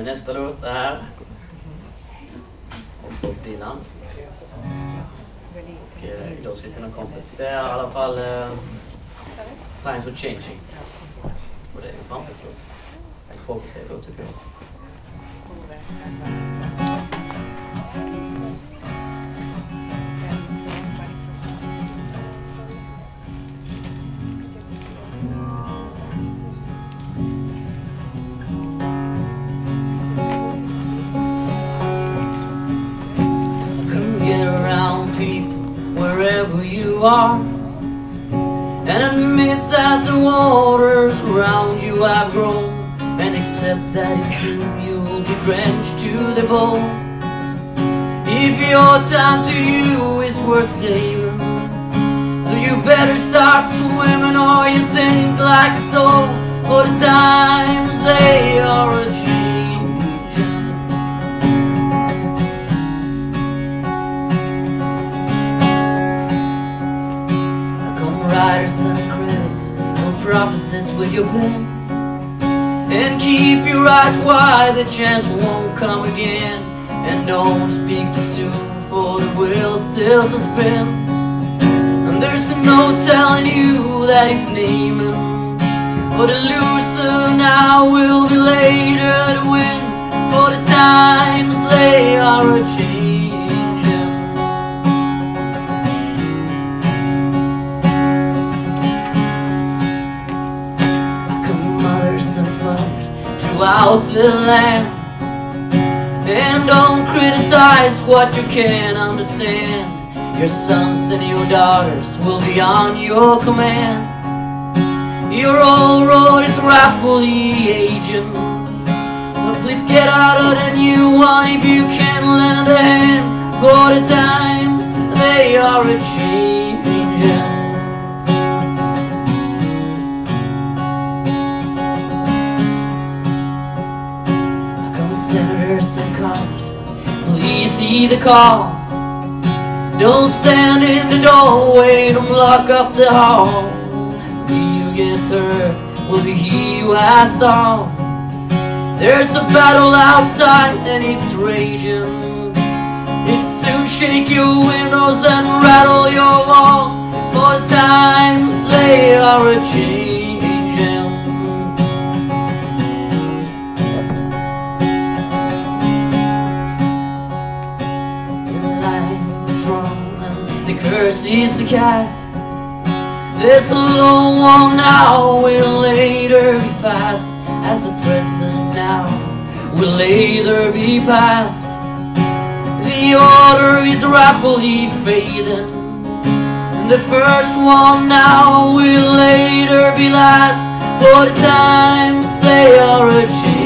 Eh, nästa låt är Bob Dylan. Och eh, ska vi kunna komplettera. Det är i alla fall eh, Times are changing. Och det är en framtidslåt. En progressiv låt tycker jag. Are. And admit that the waters around you have grown. And accept that soon you'll be drenched to the bone. If your time to you is worth saving So you better start swimming or you sink like a stone. For the times they are a writers and critics on prophecies with your pen And keep your eyes wide, the chance won't come again. And don't speak too soon for the wheel still to And there's no telling you that he's naming. For the loser now will be later to win. For the times they are a changing throughout the land. And don't criticize what you can't understand. Your sons and your daughters will be on your command. Your old road is rapidly aging. But please get out of the new one if you can lend a hand. For the time they are a senators and congressmen, please see the call. Don't stand in the doorway, don't lock up the hall. He who gets hurt will be he who has stalled. There's a battle outside and it's raging. It soon shake your windows and rattle The line is wrong and the curse is the cast. This long walk now will later be fast, as the present now will later be past. The order is rapidly fading, and the first one now will later be last. For the times they are a change.